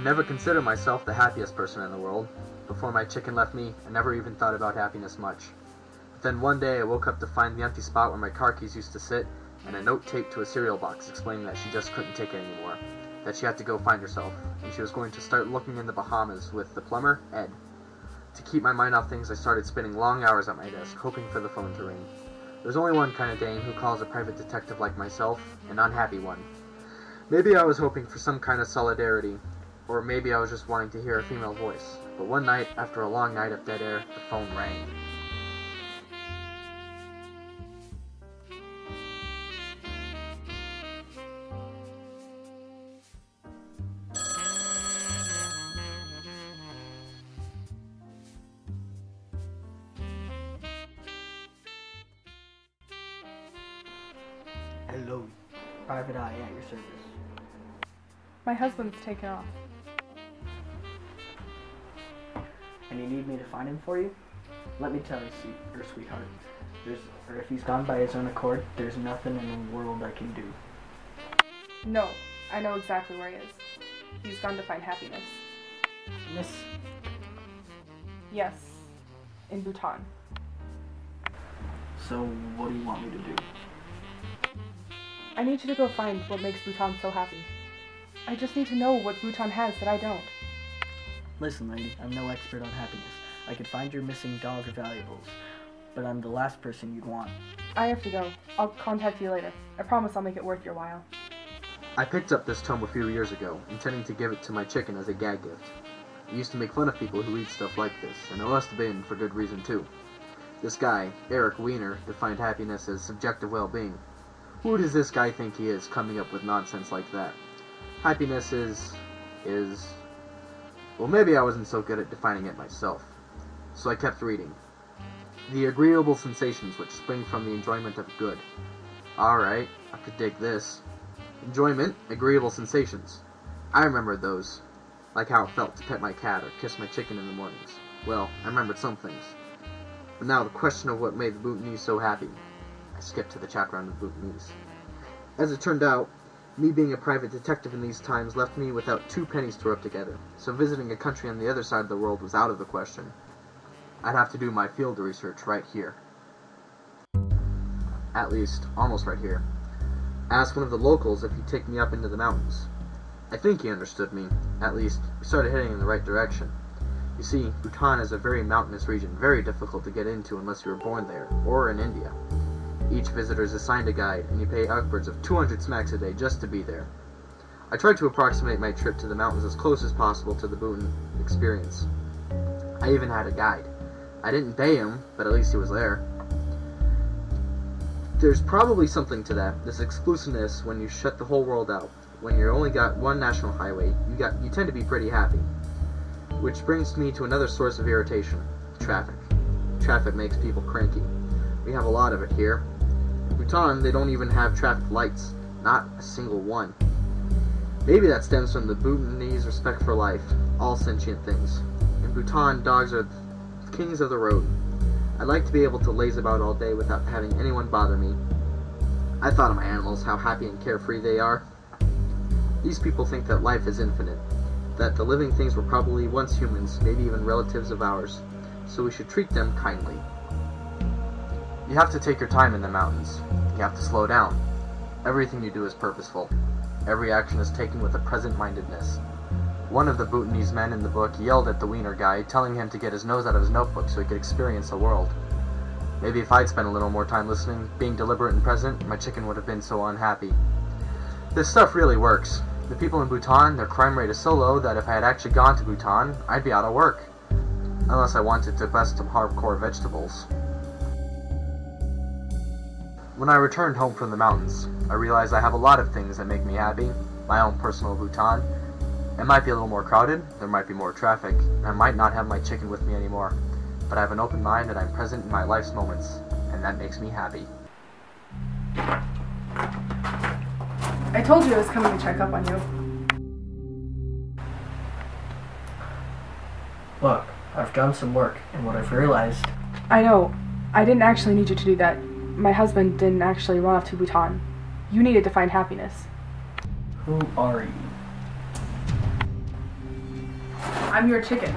never considered myself the happiest person in the world. Before my chicken left me, I never even thought about happiness much. But then one day I woke up to find the empty spot where my car keys used to sit, and a note taped to a cereal box explaining that she just couldn't take it anymore, that she had to go find herself, and she was going to start looking in the Bahamas with the plumber, Ed. To keep my mind off things, I started spending long hours at my desk, hoping for the phone to ring. There's only one kind of Dane who calls a private detective like myself, an unhappy one. Maybe I was hoping for some kind of solidarity, or maybe I was just wanting to hear a female mm. voice. But one night, after a long night of dead air, the phone rang. Hello. Private Eye at your service. My husband's taken off. And you need me to find him for you? Let me tell you, or sweetheart. There's, or if he's gone by his own accord, there's nothing in the world I can do. No, I know exactly where he is. He's gone to find happiness. Miss, Yes, in Bhutan. so what do you want me to do? I need you to go find what makes Bhutan so happy. I just need to know what Bhutan has that I don't. Listen, lady, I'm no expert on happiness. I could find your missing dog or valuables, but I'm the last person you'd want. I have to go. I'll contact you later. I promise I'll make it worth your while. I picked up this tome a few years ago, intending to give it to my chicken as a gag gift. I used to make fun of people who read stuff like this, and it must have been for good reason too. This guy, Eric Weiner, defined happiness as subjective well-being. Who does this guy think he is, coming up with nonsense like that? Happiness is... is... Well, maybe I wasn't so good at defining it myself. So I kept reading. The agreeable sensations which spring from the enjoyment of good. Alright, I could dig this. Enjoyment, agreeable sensations. I remembered those. Like how it felt to pet my cat or kiss my chicken in the mornings. Well, I remembered some things. But now the question of what made the Bhutanese so happy. I skipped to the chapter on the Bhutanese. As it turned out, me being a private detective in these times left me without two pennies to rub together, so visiting a country on the other side of the world was out of the question. I'd have to do my field research right here. At least, almost right here. Ask one of the locals if he'd take me up into the mountains. I think he understood me. At least, we started heading in the right direction. You see, Bhutan is a very mountainous region, very difficult to get into unless you were born there, or in India. Each visitor is assigned a guide, and you pay upwards of 200 smacks a day just to be there. I tried to approximate my trip to the mountains as close as possible to the Bhutan experience. I even had a guide. I didn't pay him, but at least he was there. There's probably something to that, this exclusiveness when you shut the whole world out. When you only got one national highway, you got you tend to be pretty happy. Which brings me to another source of irritation, traffic. Traffic makes people cranky. We have a lot of it here. Bhutan, they don't even have traffic lights, not a single one. Maybe that stems from the Bhutanese respect for life, all sentient things. In Bhutan, dogs are kings of the road. I'd like to be able to laze about all day without having anyone bother me. I thought of my animals, how happy and carefree they are. These people think that life is infinite, that the living things were probably once humans, maybe even relatives of ours, so we should treat them kindly. You have to take your time in the mountains. You have to slow down. Everything you do is purposeful. Every action is taken with a present-mindedness. One of the Bhutanese men in the book yelled at the Weiner guy, telling him to get his nose out of his notebook so he could experience the world. Maybe if I'd spent a little more time listening, being deliberate and present, my chicken would have been so unhappy. This stuff really works. The people in Bhutan, their crime rate is so low that if I had actually gone to Bhutan, I'd be out of work. Unless I wanted to bust some hardcore vegetables. When I returned home from the mountains, I realized I have a lot of things that make me happy. My own personal Bhutan. It might be a little more crowded, there might be more traffic, and I might not have my chicken with me anymore. But I have an open mind and I'm present in my life's moments, and that makes me happy. I told you I was coming to check up on you. Look, I've done some work, and what I've realized, I know. I didn't actually need you to do that. My husband didn't actually run off to Bhutan. You needed to find happiness. who are you? I'm your chicken.